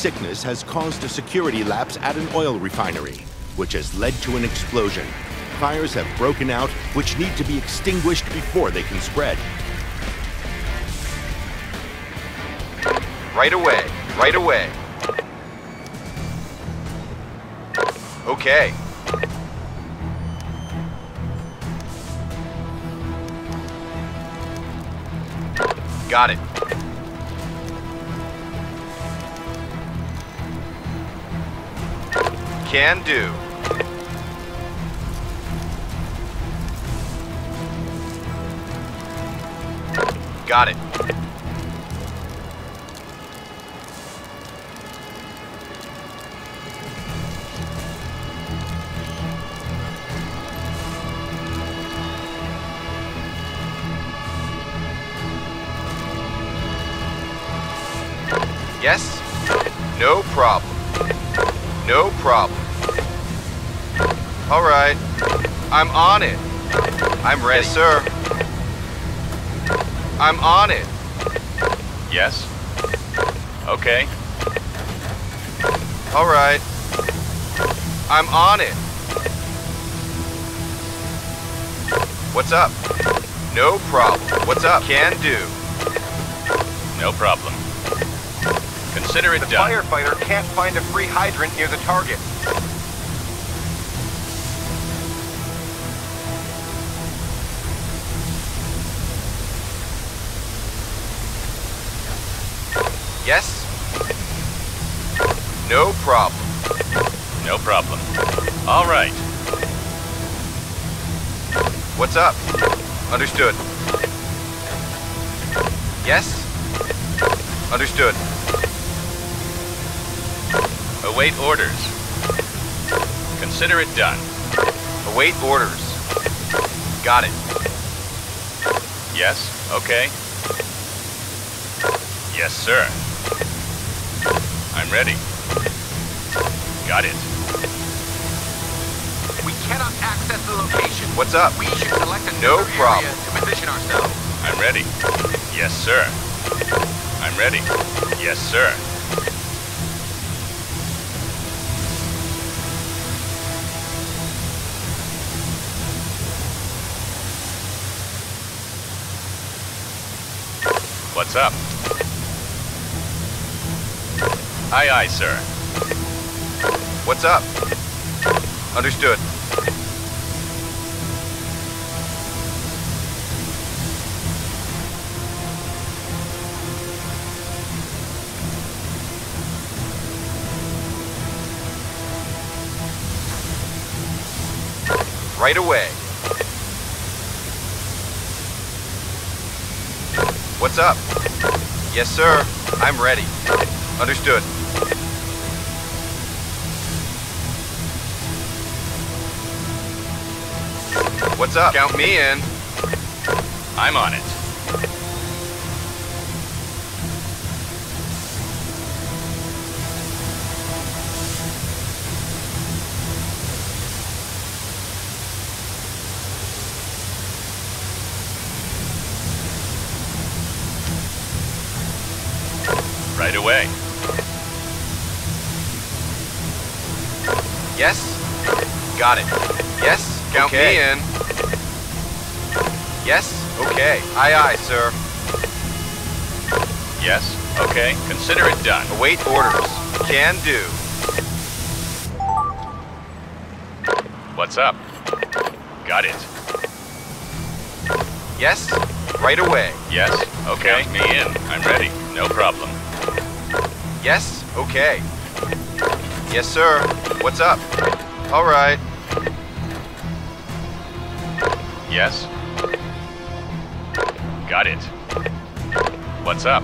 sickness has caused a security lapse at an oil refinery, which has led to an explosion. Fires have broken out, which need to be extinguished before they can spread. Right away. Right away. Okay. Got it. Can do. Got it. Yes? No problem. No problem. All right. I'm on it. I'm ready. Yes, sir. I'm on it. Yes? Okay. All right. I'm on it. What's up? No problem. What's up? Can do. No problem. Consider it The done. firefighter can't find a free hydrant near the target. Yes? No problem. No problem. All right. What's up? Understood. Yes? Understood. Await orders. Consider it done. Await orders. Got it. Yes? Okay. Yes, sir. I'm ready. Got it. We cannot access the location. What's up? We should select a No area problem. to position ourselves. I'm ready. Yes, sir. I'm ready. Yes, sir. What's up? Aye, aye, sir. What's up? Understood. Right away. What's up? Yes, sir. I'm ready. Understood. What's up? Count me in. I'm on it. Right away. Yes? Got it. Yes? Count Okay. me in. Yes? Okay. Aye, aye, sir. Yes? Okay. Consider it done. Await orders. Can do. What's up? Got it. Yes? Right away. Yes? Okay. Count me in. I'm ready. No problem. Yes? Okay. Yes, sir. What's up? All right. Yes? Got it. What's up?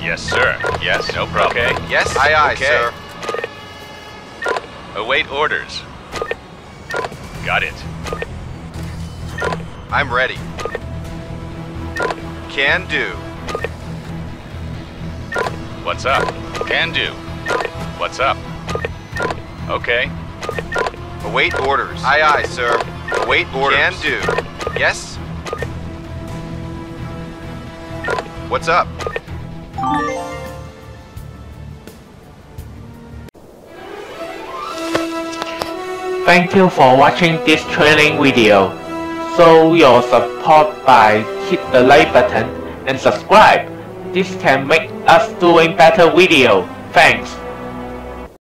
Yes, sir. Yes, no problem. Okay. Yes? Aye, aye, Okay. sir. Await orders. Got it. I'm ready. Can do. What's up? Can do. What's up? Okay. Await orders. Aye, aye, sir. Await orders. Can do. Yes? What's up? Thank you for watching this training video. Show your support by hit the like button and subscribe. This can make us doing better video. Thanks.